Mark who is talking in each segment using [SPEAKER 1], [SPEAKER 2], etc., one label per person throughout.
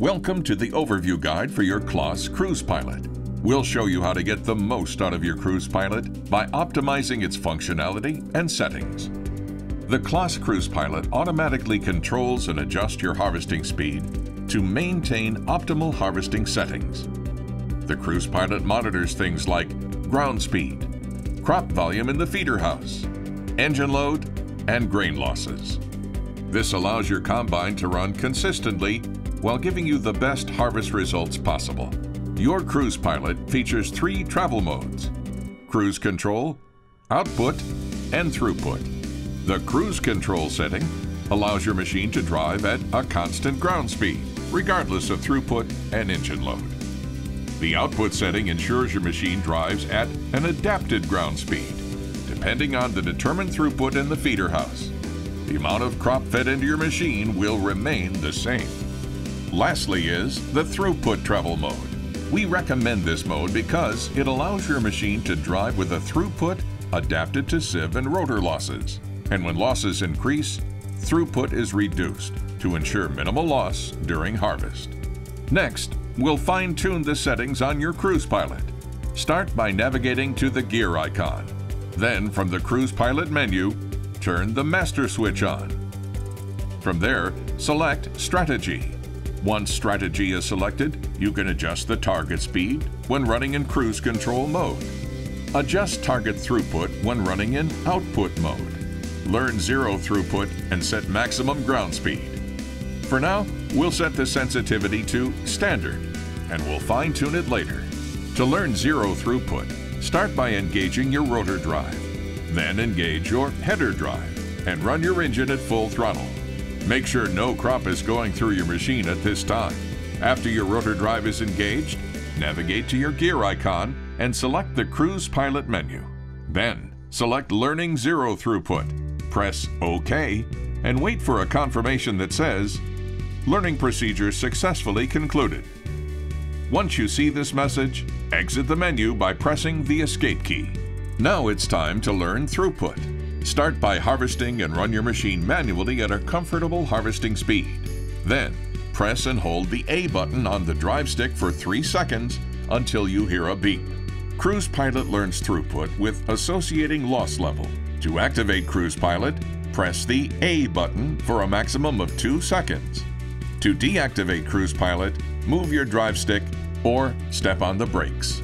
[SPEAKER 1] Welcome to the overview guide for your Claas Cruise Pilot. We'll show you how to get the most out of your Cruise Pilot by optimizing its functionality and settings. The Claas Cruise Pilot automatically controls and adjusts your harvesting speed to maintain optimal harvesting settings. The Cruise Pilot monitors things like ground speed, crop volume in the feeder house, engine load, and grain losses. This allows your combine to run consistently while giving you the best harvest results possible. Your Cruise Pilot features three travel modes cruise control, output, and throughput. The cruise control setting allows your machine to drive at a constant ground speed, regardless of throughput and engine load. The output setting ensures your machine drives at an adapted ground speed, depending on the determined throughput in the feeder house. The amount of crop fed into your machine will remain the same. Lastly is the throughput travel mode. We recommend this mode because it allows your machine to drive with a throughput adapted to sieve and rotor losses. And when losses increase, throughput is reduced to ensure minimal loss during harvest. Next, we'll fine-tune the settings on your Cruise Pilot. Start by navigating to the gear icon. Then, from the Cruise Pilot menu, turn the master switch on. From there, select Strategy. Once Strategy is selected, you can adjust the target speed when running in cruise control mode. Adjust target throughput when running in output mode. Learn zero throughput and set maximum ground speed. For now, we'll set the sensitivity to Standard, and we'll fine-tune it later. To learn zero throughput, start by engaging your rotor drive. Then engage your header drive and run your engine at full throttle. Make sure no crop is going through your machine at this time. After your rotor drive is engaged, navigate to your gear icon and select the Cruise Pilot menu. Then, select Learning Zero Throughput. Press OK and wait for a confirmation that says, Learning procedure successfully concluded. Once you see this message, exit the menu by pressing the Escape key. Now it's time to learn throughput. Start by harvesting and run your machine manually at a comfortable harvesting speed. Then, press and hold the A button on the drive stick for 3 seconds until you hear a beep. Cruise Pilot learns throughput with associating loss level. To activate Cruise Pilot, press the A button for a maximum of 2 seconds. To deactivate Cruise Pilot, move your drive stick or step on the brakes.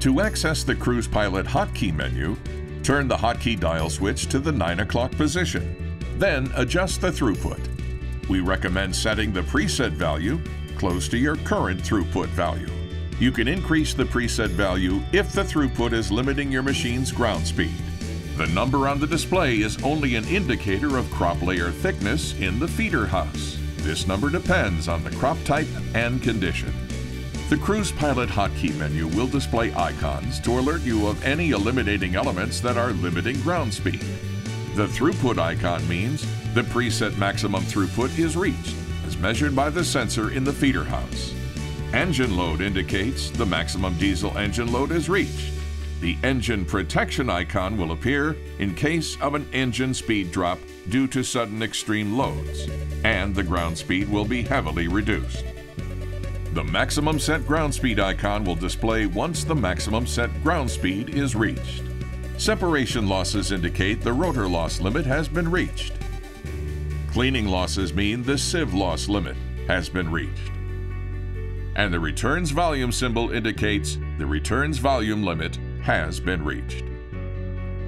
[SPEAKER 1] To access the Cruise Pilot hotkey menu, turn the hotkey dial switch to the 9 o'clock position. Then adjust the throughput. We recommend setting the preset value close to your current throughput value. You can increase the preset value if the throughput is limiting your machine's ground speed. The number on the display is only an indicator of crop layer thickness in the feeder house. This number depends on the crop type and condition. The Cruise Pilot hotkey menu will display icons to alert you of any eliminating elements that are limiting ground speed. The throughput icon means the preset maximum throughput is reached, as measured by the sensor in the feeder house. Engine load indicates the maximum diesel engine load is reached. The engine protection icon will appear in case of an engine speed drop due to sudden extreme loads, and the ground speed will be heavily reduced. The maximum set ground speed icon will display once the maximum set ground speed is reached. Separation losses indicate the rotor loss limit has been reached. Cleaning losses mean the sieve loss limit has been reached. And the returns volume symbol indicates the returns volume limit has been reached.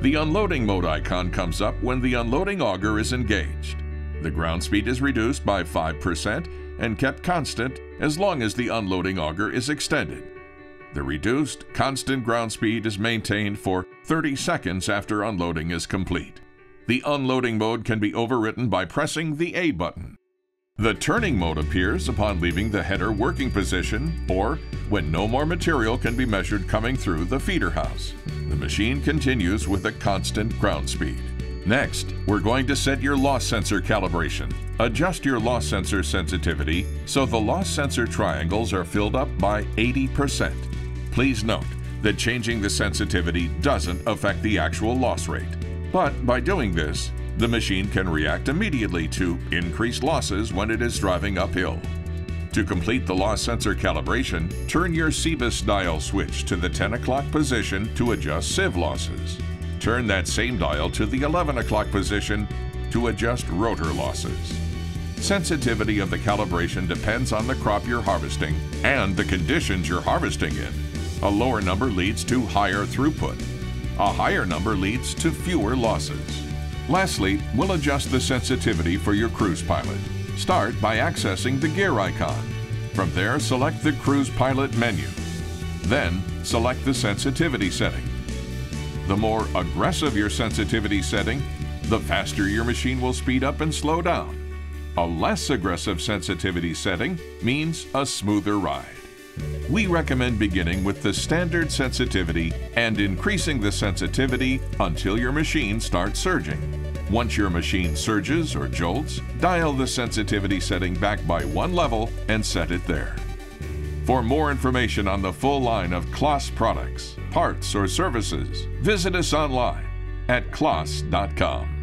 [SPEAKER 1] The unloading mode icon comes up when the unloading auger is engaged. The ground speed is reduced by 5% and kept constant as long as the unloading auger is extended. The reduced, constant ground speed is maintained for 30 seconds after unloading is complete. The unloading mode can be overwritten by pressing the A button. The turning mode appears upon leaving the header working position or when no more material can be measured coming through the feeder house. The machine continues with a constant ground speed. Next, we're going to set your loss sensor calibration. Adjust your loss sensor sensitivity so the loss sensor triangles are filled up by 80%. Please note that changing the sensitivity doesn't affect the actual loss rate. But by doing this, the machine can react immediately to increased losses when it is driving uphill. To complete the loss sensor calibration, turn your CEBIS dial switch to the 10 o'clock position to adjust sieve losses. Turn that same dial to the 11 o'clock position to adjust rotor losses. Sensitivity of the calibration depends on the crop you're harvesting and the conditions you're harvesting in. A lower number leads to higher throughput. A higher number leads to fewer losses. Lastly, we'll adjust the sensitivity for your cruise pilot. Start by accessing the gear icon. From there, select the Cruise Pilot menu. Then, select the sensitivity setting. The more aggressive your sensitivity setting, the faster your machine will speed up and slow down. A less aggressive sensitivity setting means a smoother ride. We recommend beginning with the standard sensitivity and increasing the sensitivity until your machine starts surging. Once your machine surges or jolts, dial the sensitivity setting back by one level and set it there. For more information on the full line of Claas products, parts, or services, visit us online at claas.com.